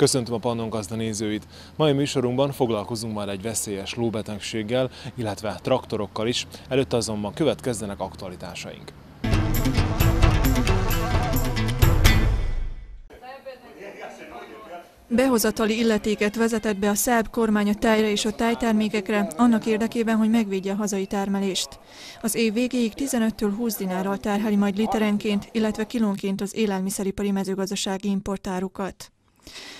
Köszöntöm a Pannon gazda nézőit! Mai műsorunkban foglalkozunk már egy veszélyes lóbetegséggel, illetve traktorokkal is, előtte azonban következzenek aktualitásaink. Behozatali illetéket vezetett be a szerb kormány a tejre és a tejtermékekre, annak érdekében, hogy megvédje a hazai termelést. Az év végéig 15-től 20 dinárral terheli majd literenként, illetve kilónként az élelmiszeripari mezőgazdasági importárukat.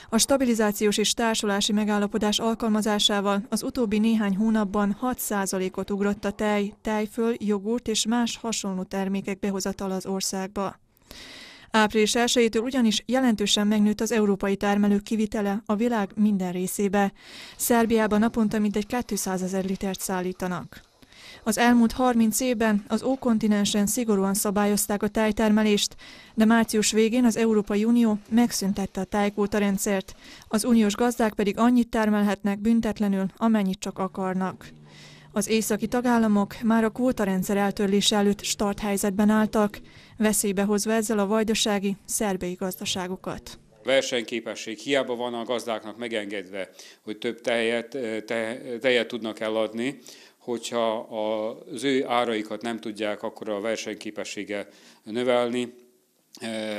A stabilizációs és társulási megállapodás alkalmazásával az utóbbi néhány hónapban 6%-ot ugrott a tej, tejföl, jogurt és más hasonló termékek behozatal az országba. Április 1 ugyanis jelentősen megnőtt az európai termelők kivitele a világ minden részébe. Szerbiában naponta mintegy 200 ezer litert szállítanak. Az elmúlt 30 évben az ókontinensen szigorúan szabályozták a tájtermelést, de március végén az Európai Unió megszüntette a tájkóta rendszert, az uniós gazdák pedig annyit termelhetnek büntetlenül, amennyit csak akarnak. Az északi tagállamok már a kvótarendszer eltörlése előtt starthelyzetben álltak, veszélybe hozva ezzel a vajdasági, szerbei gazdaságokat versenyképesség. Hiába van a gazdáknak megengedve, hogy több tejet, te, tejet tudnak eladni, hogyha az ő áraikat nem tudják akkor a versenyképessége növelni,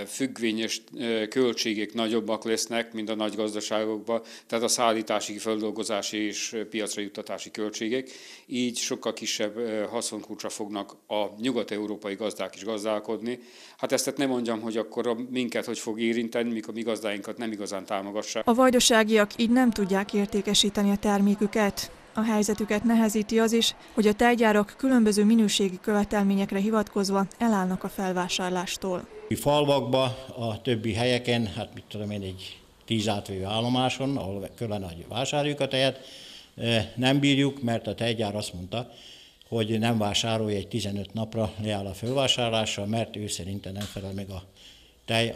függvényes költségek nagyobbak lesznek, mint a nagy gazdaságokban, tehát a szállítási, földolgozási és piacra juttatási költségek. Így sokkal kisebb haszonkulcsra fognak a nyugat-európai gazdák is gazdálkodni. Hát ezt nem mondjam, hogy akkor minket hogy fog érinteni, a mi gazdáinkat nem igazán támogassák. A vajdaságiak így nem tudják értékesíteni a terméküket. A helyzetüket nehezíti az is, hogy a tejgyárak különböző minőségi követelményekre hivatkozva elállnak a felvásárlástól. Falvakba, a többi helyeken, hát mit tudom én, egy tíz átvevő állomáson, ahol kellene, hogy vásároljuk a tejet, nem bírjuk, mert a tejgyár azt mondta, hogy nem vásárolja egy 15 napra leáll a fölvásárlásra, mert ő szerinte nem felel meg a tej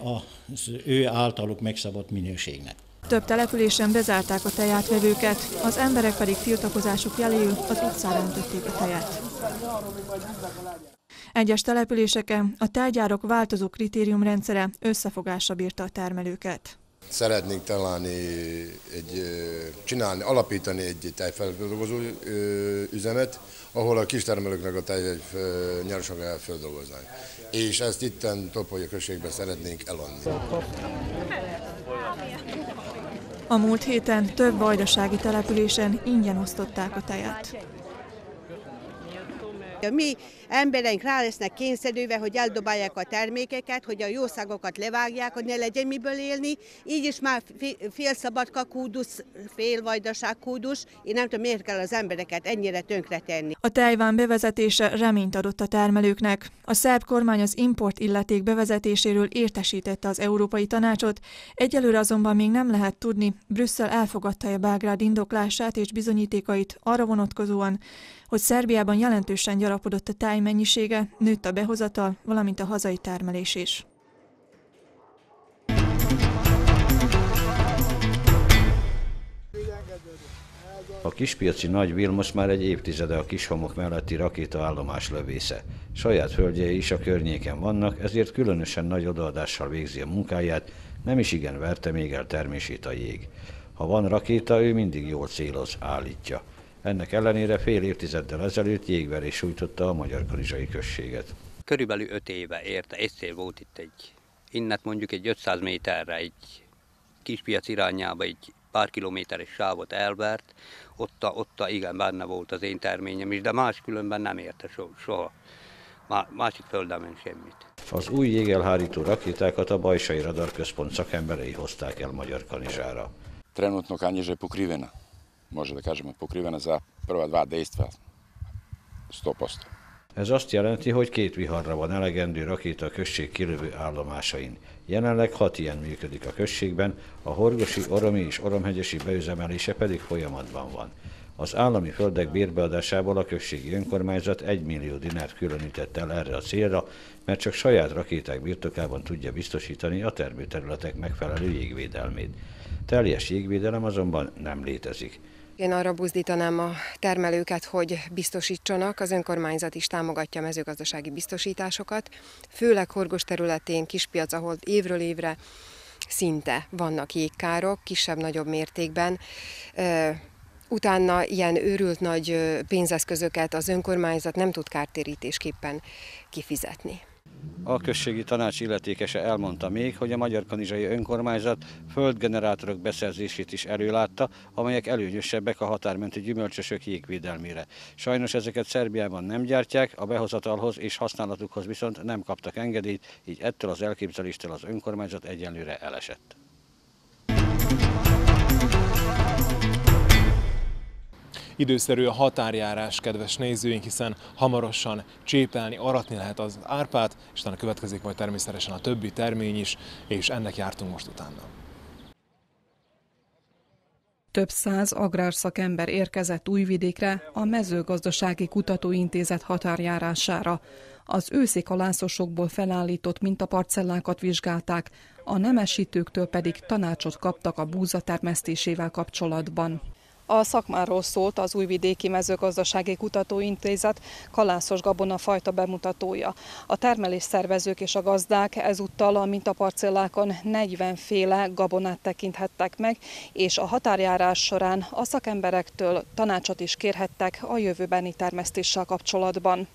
az ő általuk megszabott minőségnek. Több településen bezárták a tejátvevőket, az emberek pedig tiltakozásuk jeléül az utcára öntötték a tejet. Egyes településeken a tejgyárok változó kritériumrendszere összefogásra bírta a termelőket. Szeretnénk találni egy, csinálni, alapítani egy tejfeldolgozó üzemet, ahol a kistermelőknek a tej nyersanyagát feldolgoznánk. És ezt itten Topolya községben szeretnénk eladni. A múlt héten több vajdasági településen ingyen osztották a tejet. Mi embereink rá lesznek kényszerülve, hogy eldobálják a termékeket, hogy a jószágokat levágják, hogy ne legyen miből élni. Így is már fél szabadka kúdusz, fél vajdaság kúdus. Én nem tudom, miért kell az embereket ennyire tönkretenni. A tejván bevezetése reményt adott a termelőknek. A szerb kormány az import illeték bevezetéséről értesítette az Európai Tanácsot. Egyelőre azonban még nem lehet tudni, Brüsszel elfogadta-e Belgrád indoklását és bizonyítékait arra vonatkozóan, hogy Szerbiában jelentősen gyarapodott a táj mennyisége, nőtt a behozatal, valamint a hazai termelés is. A kispiaci Nagy Vilmos már egy évtizede a Kishomok melletti rakétaállomás lövésze. Saját földjei is a környéken vannak, ezért különösen nagy odaadással végzi a munkáját, nem is igen verte még el termését a jég. Ha van rakéta, ő mindig jól céloz, állítja. Ennek ellenére fél évtizeddel ezelőtt jégverés sújtotta a magyar karizsai községet. Körülbelül öt éve érte, egyszer volt itt egy, innet mondjuk egy 500 méterre egy kispiac irányába egy pár kilométeres sávot elvert, ott, ott igen, benne volt az én terményem is, de más különben nem érte so, soha. Má, másik földön semmit. Az új jégelhárító rakétákat a Bajsai Radarközpont szakemberei hozták el Magyar Kanizsára. Trenutno Kanjiža pokrivena može da kažemo, pokrivena za prva dva dejstva 100%. Ez azt jelenti, hogy két viharra van elegendő rakéta a község kilövő állomásain. Jelenleg hat ilyen működik a községben, a horgosi, oromi és oromhegyesi beüzemelése pedig folyamatban van. Az állami földek bérbeadásából a községi önkormányzat 1 millió dinárt különített el erre a célra, mert csak saját rakéták birtokában tudja biztosítani a termőterületek megfelelő jégvédelmét. Teljes jégvédelem azonban nem létezik. Én arra buzdítanám a termelőket, hogy biztosítsanak, az önkormányzat is támogatja a mezőgazdasági biztosításokat, főleg horgos területén, kispiac, ahol évről évre szinte vannak jégkárok, kisebb-nagyobb mértékben. Utána ilyen őrült nagy pénzeszközöket az önkormányzat nem tud kártérítésképpen kifizetni. A községi tanács illetékese elmondta még, hogy a Magyar Kanizsai Önkormányzat földgenerátorok beszerzését is előlátta, amelyek előnyösebbek a határmenti gyümölcsösök jégvédelmére. Sajnos ezeket Szerbiában nem gyártják, a behozatalhoz és használatukhoz viszont nem kaptak engedélyt, így ettől az elképzeléstől az önkormányzat egyenlőre elesett. Időszerű a határjárás, kedves nézőink, hiszen hamarosan csépelni, aratni lehet az árpát, és utána következik majd természetesen a többi termény is, és ennek jártunk most utána. Több száz agrárszakember érkezett Újvidékre a mezőgazdasági kutatóintézet határjárására. Az őszi kalászosokból felállított mintaparcellákat vizsgálták, a nemesítőktől pedig tanácsot kaptak a búza termesztésével kapcsolatban. A szakmáról szólt az Újvidéki Mezőgazdasági Kutatóintézet kalászos gabona fajta bemutatója. A termelés szervezők és a gazdák ezúttal a mintaparcellákon 40 féle gabonát tekinthettek meg, és a határjárás során a szakemberektől tanácsot is kérhettek a jövőbeni termesztéssel kapcsolatban.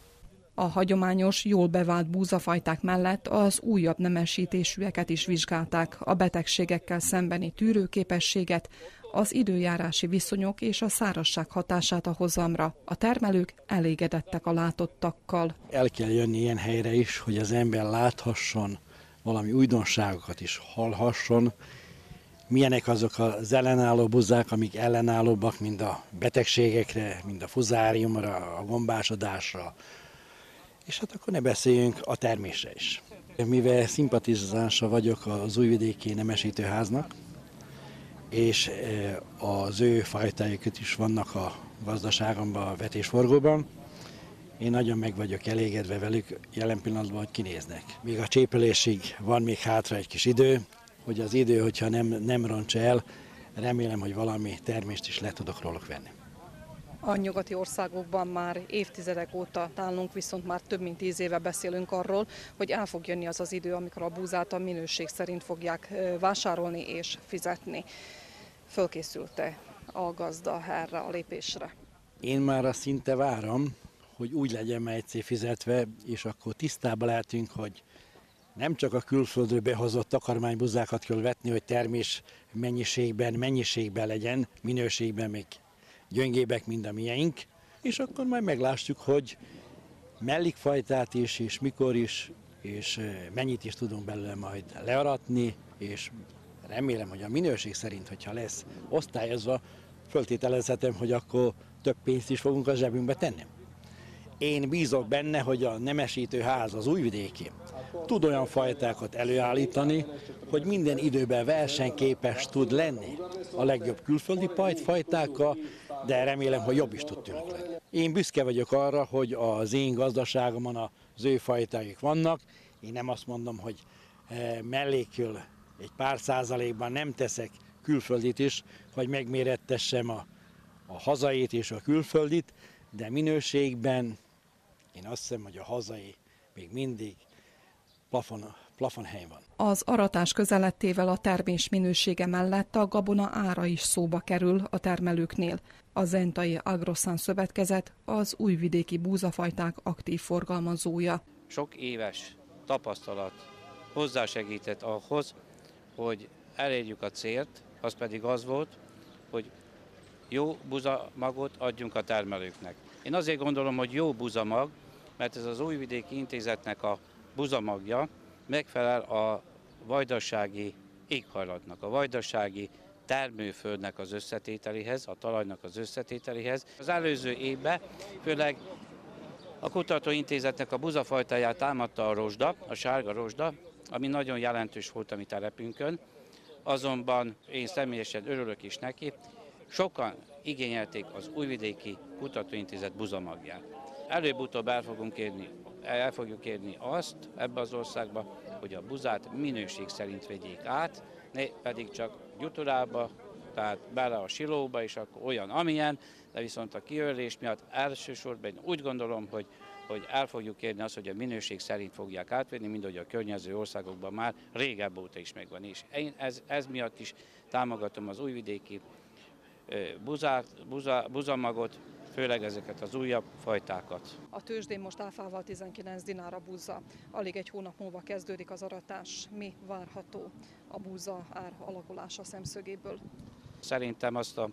A hagyományos, jól bevált búzafajták mellett az újabb nemesítésűeket is vizsgálták, a betegségekkel szembeni tűrőképességet, az időjárási viszonyok és a szárasság hatását a hozamra. A termelők elégedettek a látottakkal. El kell jönni ilyen helyre is, hogy az ember láthasson, valami újdonságokat is hallhasson, milyenek azok az ellenálló buzák, amik ellenállóbbak mind a betegségekre, mind a fuzáriumra, a gombásodásra, és hát akkor ne beszéljünk a termésre is. Mivel szimpatizánsa vagyok az újvidéki nemesítőháznak, és eh, az ő fajtájukat is vannak a gazdaságomban, a vetésforgóban. Én nagyon meg vagyok elégedve velük jelen pillanatban, hogy kinéznek. Még a csépelésig van még hátra egy kis idő, hogy az idő, hogyha nem, nem roncs el, remélem, hogy valami termést is le tudok róluk venni. A nyugati országokban már évtizedek óta nálunk viszont már több mint tíz éve beszélünk arról, hogy el fog jönni az az idő, amikor a búzát a minőség szerint fogják vásárolni és fizetni. Fölkészülte a gazda erre a lépésre? Én már a szinte várom, hogy úgy legyen már egyszer fizetve, és akkor tisztában lehetünk, hogy nem csak a külföldről behozott takarmánybuzákat kell vetni, hogy termés mennyiségben, mennyiségben legyen, minőségben még gyöngébek, mint a miénk, és akkor majd meglássuk, hogy mellékfajtát is, és mikor is, és mennyit is tudunk belőle majd learatni, és remélem, hogy a minőség szerint, hogyha lesz osztályozva, föltételezhetem, hogy akkor több pénzt is fogunk a zsebünkbe tenni. Én bízok benne, hogy a nemesítő ház az újvidéki tud olyan fajtákat előállítani, hogy minden időben versenyképes tud lenni a legjobb külföldi fajtákkal, de remélem, hogy jobb is tud tőlük lenni. Én büszke vagyok arra, hogy az én gazdaságomon az ő fajtáik vannak. Én nem azt mondom, hogy eh, mellékül egy pár százalékban nem teszek külföldit is, hogy megmérettessem a, a hazait és a külföldit, de minőségben én azt hiszem, hogy a hazai még mindig plafon, plafon hely van. Az aratás közelettével a termés minősége mellett a gabona ára is szóba kerül a termelőknél. A Zentai Agroszán Szövetkezet az újvidéki búzafajták aktív forgalmazója. Sok éves tapasztalat hozzásegített ahhoz, hogy elérjük a célt, az pedig az volt, hogy jó buzamagot adjunk a termelőknek. Én azért gondolom, hogy jó buzamag, mert ez az újvidéki intézetnek a buzamagja megfelel a vajdasági éghajlatnak, a vajdasági termőföldnek az összetételéhez, a talajnak az összetételéhez. Az előző évben főleg a kutatóintézetnek a buzafajtáját támadta a rozsda, a sárga rozsda, ami nagyon jelentős volt a mi telepünkön. Azonban én személyesen örülök is neki, sokan igényelték az Újvidéki Kutatóintézet buzamagját. Előbb-utóbb el, fogunk kérni, el fogjuk kérni azt ebbe az országba, hogy a buzát minőség szerint vegyék át, ne pedig csak gyuturába, tehát bele a silóba, és akkor olyan, amilyen, de viszont a kiörlés miatt elsősorban úgy gondolom, hogy hogy el fogjuk érni azt, hogy a minőség szerint fogják átvenni, mint hogy a környező országokban már régebb óta is megvan. És én ez, ez miatt is támogatom az újvidéki buzát, buza, buzamagot, főleg ezeket az újabb fajtákat. A tőzsdén most áfával 19 dinár a búza. Alig egy hónap múlva kezdődik az aratás. Mi várható a búza ár alakulása szemszögéből? Szerintem azt a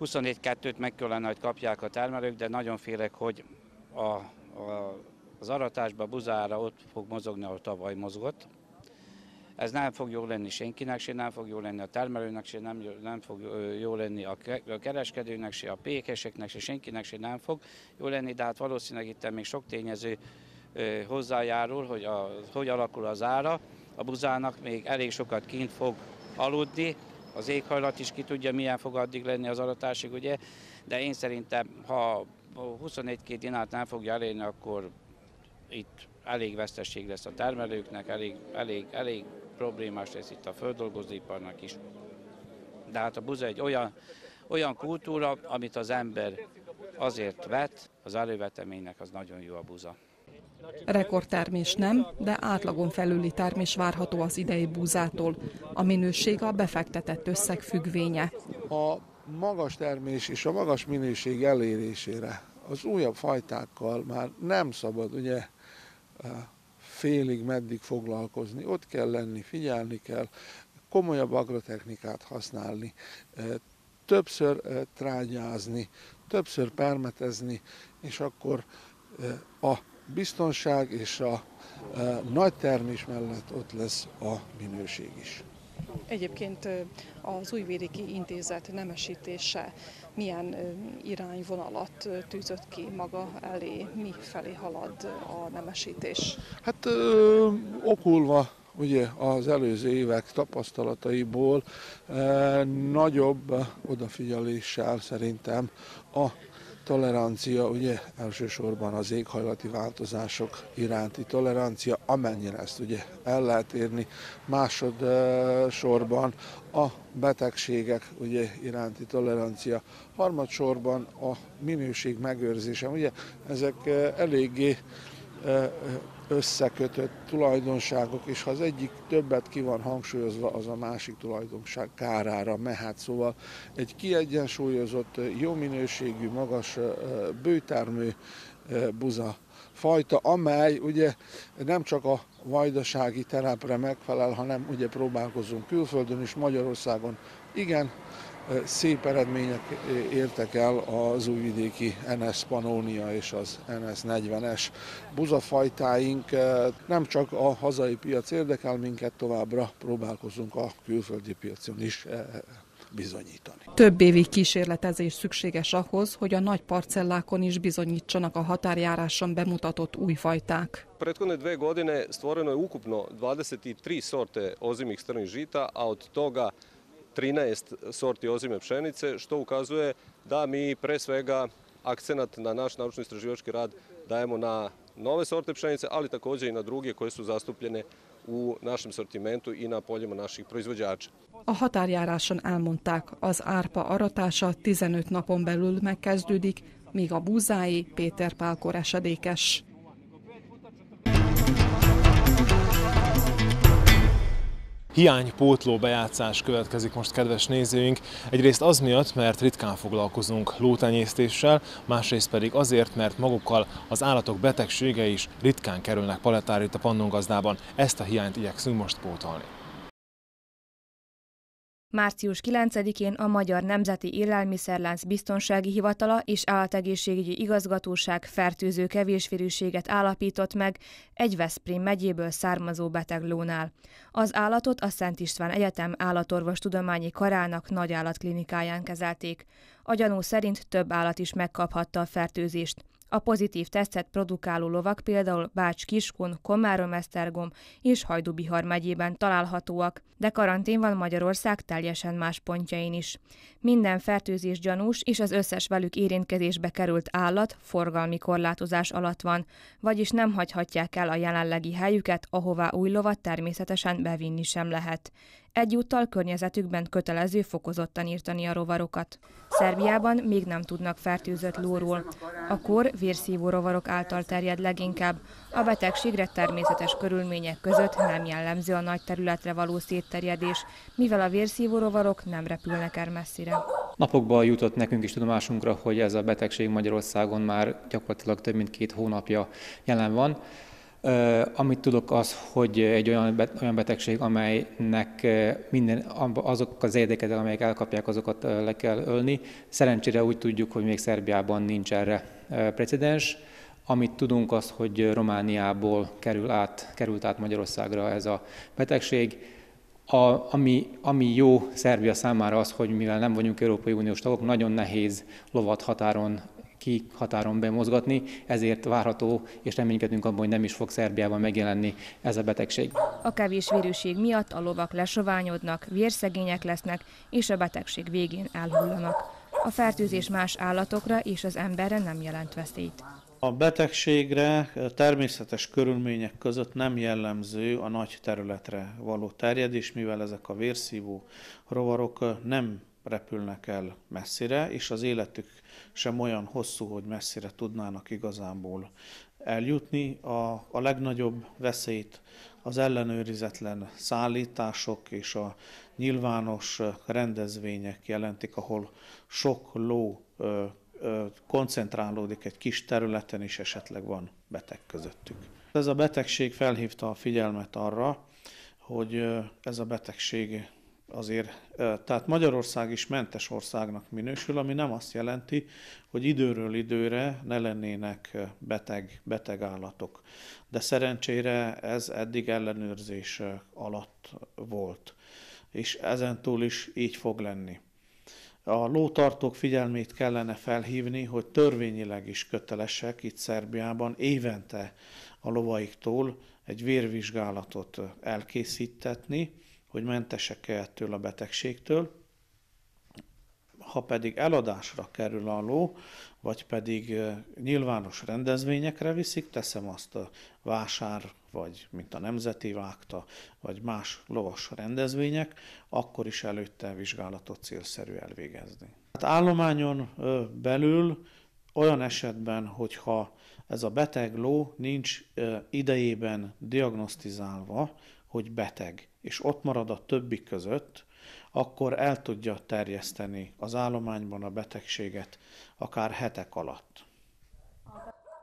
24-2-t meg kellene, hogy kapják a termelők, de nagyon félek, hogy a, a, az aratásban buzára ott fog mozogni, ahol tavaly mozgott. Ez nem fog jó lenni senkinek, se nem fog jó lenni a termelőnek, se nem, nem fog jó lenni a kereskedőnek, se a pékeseknek, se senkinek, se nem fog jó lenni, de hát valószínűleg itt még sok tényező hozzájárul, hogy a, hogy alakul az ára. A buzának még elég sokat kint fog aludni, az éghajlat is ki tudja, milyen fog addig lenni az aratásig, ugye, de én szerintem, ha 21 dinárt nem fogja elérni, akkor itt elég vesztesség lesz a termelőknek, elég, elég, elég problémás lesz itt a földolgozóiparnak is. De hát a buza egy olyan, olyan kultúra, amit az ember azért vet, az előveteménynek az nagyon jó a buza. Rekordtermés nem, de átlagon felüli termés várható az idei búzától. A minőség a befektetett összeg függvénye. A magas termés és a magas minőség elérésére az újabb fajtákkal már nem szabad ugye félig meddig foglalkozni. Ott kell lenni, figyelni kell, komolyabb agrotechnikát használni, többször trágyázni, többször permetezni, és akkor a biztonság és a nagy termés mellett ott lesz a minőség is. Egyébként az Újvidéki Intézet nemesítése milyen irányvonalat tűzött ki maga elé, mi felé halad a nemesítés? Hát ö, okulva ugye az előző évek tapasztalataiból e, nagyobb odafigyeléssel szerintem a tolerancia, ugye elsősorban az éghajlati változások iránti tolerancia, amennyire ezt ugye el lehet érni, másodszorban a betegségek ugye iránti tolerancia, harmadsorban a minőség megőrzése, ugye ezek eléggé összekötött tulajdonságok, és ha az egyik többet ki van hangsúlyozva, az a másik tulajdonság kárára mehet. Szóval egy kiegyensúlyozott, jó minőségű, magas bőtermő buza fajta, amely ugye nem csak a vajdasági terepre megfelel, hanem ugye próbálkozunk külföldön is, Magyarországon igen, Szép eredmények értek el az újvidéki NS Pannonia és az NS 40-es buzafajtáink. Nem csak a hazai piac érdekel minket, továbbra próbálkozunk a külföldi piacon is bizonyítani. Több évi kísérletezés szükséges ahhoz, hogy a nagy parcellákon is bizonyítsanak a határjáráson bemutatott új fajták. Prethodne dve godine stvoreno je ukupno 23 sorte ozimih strnih žita, a od toga 13 sorti ozime pšenice, što ukazuje da mi pre svega akcenat na naš naučno-istraživački rad dajemo na nove sorte pšenice, ali takođe i na druge koje su zastupljene u našem sortimentu i na poljima naših proizvođača. A határjáráson elmondták, az árpa aratása 15 napon belül megkezdődik, míg a búzái Péter Pálkor esedékes. Hiánypótló bejátszás következik most, kedves nézőink. Egyrészt az miatt, mert ritkán foglalkozunk lótenyésztéssel, másrészt pedig azért, mert magukkal az állatok betegsége is ritkán kerülnek palettára itt a Pannongazdában. Ezt a hiányt igyekszünk most pótolni. Március 9-én a Magyar Nemzeti Élelmiszerlánc Biztonsági Hivatala és Állategészségügyi Igazgatóság fertőző kevésférűséget állapított meg egy Veszprém megyéből származó beteglónál. Az állatot a Szent István Egyetem állatorvostudományi karának nagy állatklinikáján kezelték. A gyanú szerint több állat is megkaphatta a fertőzést. A pozitív tesztet produkáló lovak például Bács-Kiskun, Komárom-Esztergom és Hajdubihar megyében találhatóak, de karantén van Magyarország teljesen más pontjain is. Minden fertőzés gyanús és az összes velük érintkezésbe került állat forgalmi korlátozás alatt van, vagyis nem hagyhatják el a jelenlegi helyüket, ahová új lovat természetesen bevinni sem lehet. Egyúttal környezetükben kötelező fokozottan írtani a rovarokat. Szerbiában még nem tudnak fertőzött lóról. A kor vérszívó rovarok által terjed leginkább. A betegségre természetes körülmények között nem jellemző a nagy területre való szétterjedés, mivel a vérszívó rovarok nem repülnek el messzire. Napokban jutott nekünk is tudomásunkra, hogy ez a betegség Magyarországon már gyakorlatilag több mint két hónapja jelen van. Amit tudok az, hogy egy olyan, olyan betegség, amelynek minden, azok az érdeket, amelyek elkapják, azokat le kell ölni. Szerencsére úgy tudjuk, hogy még Szerbiában nincs erre precedens. Amit tudunk az, hogy Romániából kerül át, került át Magyarországra ez a betegség. A, ami, ami jó Szerbia számára az, hogy mivel nem vagyunk Európai Uniós tagok, nagyon nehéz lovat határon ki határon bemozgatni, ezért várható, és reménykedünk abban, hogy nem is fog Szerbiában megjelenni ez a betegség. A kevés vérűség miatt a lovak lesoványodnak, vérszegények lesznek, és a betegség végén elhullanak. A fertőzés más állatokra és az emberre nem jelent veszélyt. A betegségre természetes körülmények között nem jellemző a nagy területre való terjedés, mivel ezek a vérszívó rovarok nem repülnek el messzire, és az életük sem olyan hosszú, hogy messzire tudnának igazából eljutni. A, a legnagyobb veszélyt az ellenőrizetlen szállítások és a nyilvános rendezvények jelentik, ahol sok ló ö, ö, koncentrálódik egy kis területen, és esetleg van beteg közöttük. Ez a betegség felhívta a figyelmet arra, hogy ez a betegség azért, tehát Magyarország is mentes országnak minősül, ami nem azt jelenti, hogy időről időre ne lennének beteg, beteg állatok. De szerencsére ez eddig ellenőrzés alatt volt, és ezentúl is így fog lenni. A lótartók figyelmét kellene felhívni, hogy törvényileg is kötelesek itt Szerbiában évente a lovaiktól egy vérvizsgálatot elkészítetni, hogy mentesek-e ettől a betegségtől. Ha pedig eladásra kerül a ló, vagy pedig nyilvános rendezvényekre viszik, teszem azt a vásár, vagy mint a Nemzeti Vágta, vagy más lovas rendezvények, akkor is előtte vizsgálatot célszerű elvégezni. Hát állományon belül olyan esetben, hogyha ez a beteg ló nincs idejében diagnosztizálva, hogy beteg, és ott marad a többi között, akkor el tudja terjeszteni az állományban a betegséget akár hetek alatt.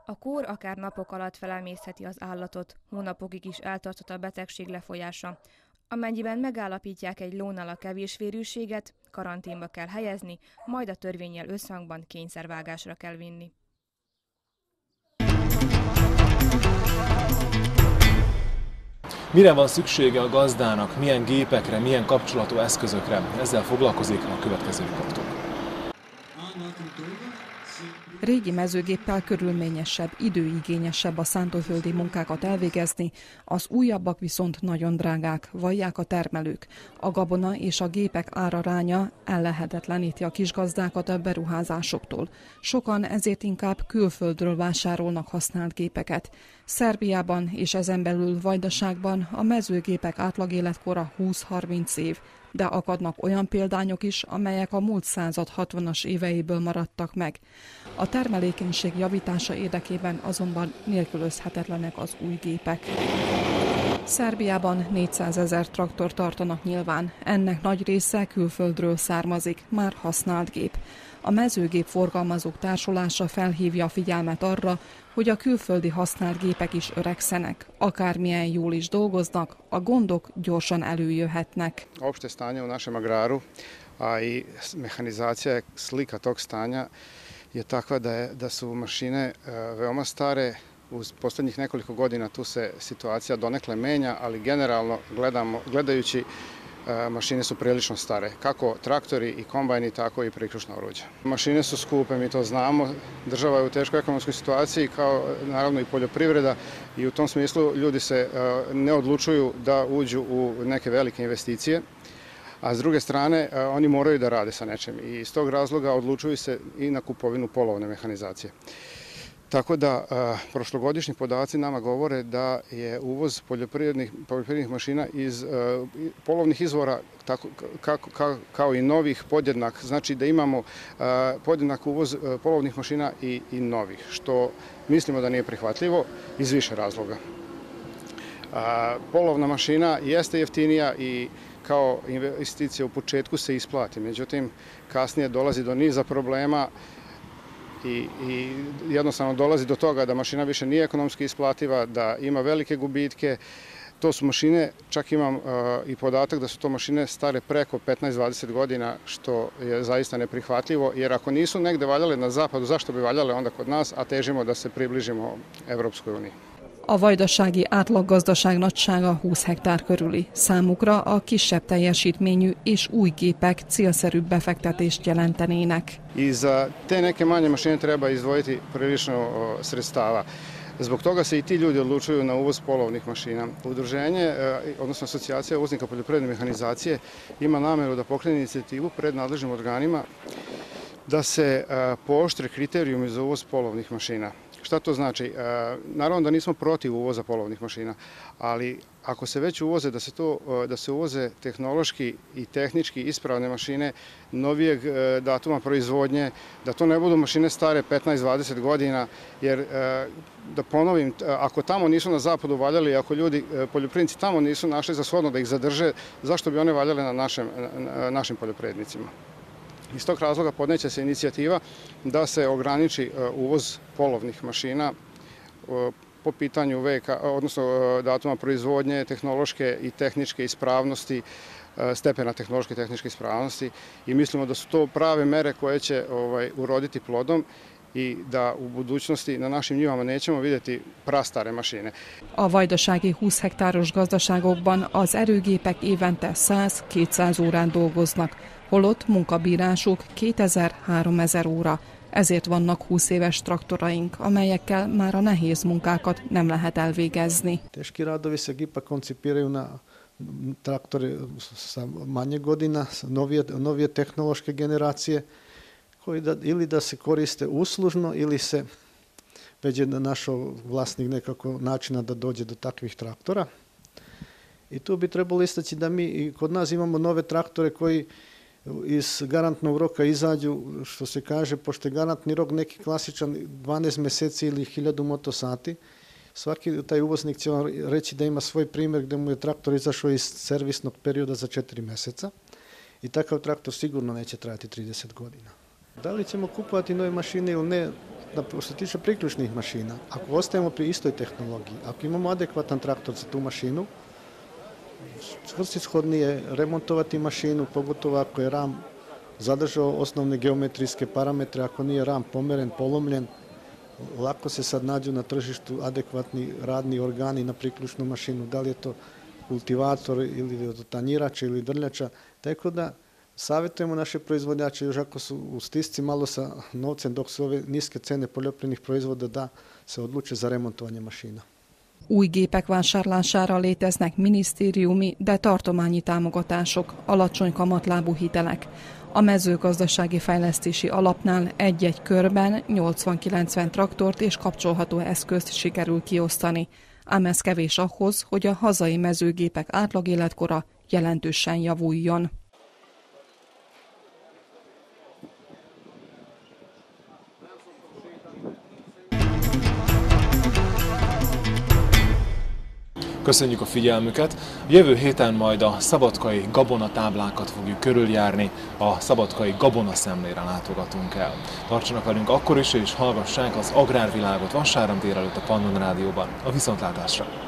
A kór akár napok alatt felemészheti az állatot, hónapokig is eltartott a betegség lefolyása. Amennyiben megállapítják egy lónál a kevésvérűséget, karanténba kell helyezni, majd a törvényel összhangban kényszervágásra kell vinni. Mire van szüksége a gazdának, milyen gépekre, milyen kapcsolatú eszközökre? Ezzel foglalkozik a következő riportunk. Régi mezőgéppel körülményesebb, időigényesebb a szántóföldi munkákat elvégezni, az újabbak viszont nagyon drágák, vallják a termelők. A gabona és a gépek áraránya ellehetetleníti a kisgazdákat a beruházásoktól. Sokan ezért inkább külföldről vásárolnak használt gépeket. Szerbiában és ezen belül Vajdaságban a mezőgépek átlagéletkora 20-30 év, de akadnak olyan példányok is, amelyek a múlt század 60-as éveiből maradtak meg. A termelékenység javítása érdekében azonban nélkülözhetetlenek az új gépek. Szerbiában 400 ezer traktor tartanak nyilván, ennek nagy része külföldről származik, már használt gép. A mezőgép forgalmazók társulása felhívja a figyelmet arra, hogy a külföldi használt gépek is öregszenek. Akármilyen jól is dolgoznak, a gondok gyorsan előjöhetnek. Opšte stanje u našem a i mehanizacija slika tog stanja je takva da, je, da su mašine e, veoma stare, uz poslednjih nekoliko godina tu se situacija donekle menja, ali generalno gledamo, gledajući e, mašine su prilično stare, kako traktori i kombajni, tako i priključna oruđa. Mašine su skupe, mi to znamo, država je u teškoj ekonomskoj situaciji, kao naravno i poljoprivreda i u tom smislu ljudi se e, ne odlučuju da uđu u neke velike investicije, a s druge strane e, oni moraju da rade sa nečem i iz tog razloga odlučuju se i na kupovinu polovne mehanizacije. Tako da prošlogodišnji podaci nama govore da je uvoz poljoprivrednih, poljoprivrednih mašina iz polovnih izvora tako, kako, kao, kao i novih podjednak, znači da imamo podjednak uvoz polovnih mašina i, i novih, što mislimo da nije prihvatljivo iz više razloga. Polovna mašina jeste jeftinija i kao investicija u početku se isplati, međutim kasnije dolazi do niza problema i, i jednostavno dolazi do toga da mašina više nije ekonomski isplativa, da ima velike gubitke. To su mašine, čak imam uh, i podatak da su to mašine stare preko 15-20 godina, što je zaista neprihvatljivo, jer ako nisu negde valjale na zapadu, zašto bi valjale onda kod nas, a težimo da se približimo Evropskoj uniji. A vajdasági átlaggazdaság nagysága 20 hektár körüli. Számukra a kisebb teljesítményű és új gépek célszerűbb befektetést jelentenének. I za te neke manje mašine treba izdvojiti prilično sredstava. Zbog toga se i ti ljudi odlučuju na uvoz polovnih mašina. Udruženje, odnosno asocijacija uvoznika poljoprivredne mehanizacije, ima nameru da pokrene inicijativu pred nadležnim organima da se pooštre kriterijumi za uvoz polovnih mašina. Šta to znači? E, naravno da nismo protiv uvoza polovnih mašina, ali ako se već uvoze, da se, to, e, da se uvoze tehnološki i tehnički ispravne mašine novijeg e, datuma proizvodnje, da to ne budu mašine stare 15-20 godina, jer da ponovim, ako tamo nisu na zapadu valjali, ako ljudi, poljoprivrednici tamo nisu našli za shodno da ih zadrže, zašto bi one valjale na našem, na našim poljoprivrednicima? Iz tog razloga podneće se inicijativa da se ograniči e, uvoz polovnih mašina e, po pitanju veka, odnosno e, datuma proizvodnje, tehnološke i tehničke ispravnosti, stepena tehnološke i tehničke ispravnosti i mislimo da su to prave mere koje će ovaj, uroditi plodom i da u budućnosti na našim njivama nećemo vidjeti prastare mašine. A vajdasági 20 hektáros gazdaságokban az erőgépek évente 100-200 órán dolgoznak, holott munkabírásuk 2000-3000 óra. Ezért vannak 20 éves traktoraink, amelyekkel már a nehéz munkákat nem lehet elvégezni. Teški radovi se ipak koncipiraju na traktore sa manje godina, novije, novije tehnološke generacije, koji da, ili da se koriste uslužno ili se već je našao vlasnik nekako načina da dođe do takvih traktora. I tu bi trebalo istaći da mi i kod nas imamo nove traktore koji iz garantnog roka izađu, što se kaže, pošto je garantni rok neki klasičan 12 meseci ili 1000 motosati, svaki taj uvoznik će vam reći da ima svoj primjer gde mu je traktor izašao iz servisnog perioda za 4 meseca i takav traktor sigurno neće trajati 30 godina. Da li ćemo kupovati nove mašine ili ne, da, što se tiče priključnih mašina, ako ostajemo pri istoj tehnologiji, ako imamo adekvatan traktor za tu mašinu, svrsishodnije remontovati mašinu, pogotovo ako je ram zadržao osnovne geometrijske parametre, ako nije ram pomeren, polomljen, lako se sad nađu na tržištu adekvatni radni organi na priključnu mašinu, da li je to kultivator ili je tanjirača ili drljača, tako da savjetujemo naše proizvodnjače, još ako su u stisci malo sa novcem dok su ove niske cene poljoprivrednih proizvoda da se odluče za remontovanje mašina. Új gépek vásárlására léteznek minisztériumi, de tartományi támogatások, alacsony kamatlábú hitelek. A mezőgazdasági fejlesztési alapnál egy-egy körben 80-90 traktort és kapcsolható eszközt sikerül kiosztani, ám ez kevés ahhoz, hogy a hazai mezőgépek átlagéletkora jelentősen javuljon. Köszönjük a figyelmüket! Jövő héten majd a szabadkai gabonatáblákat fogjuk körüljárni, a szabadkai gabona szemlére látogatunk el. Tartsanak velünk akkor is, és hallgassák az agrárvilágot vasárnap délelőtt a Pannon Rádióban. A viszontlátásra!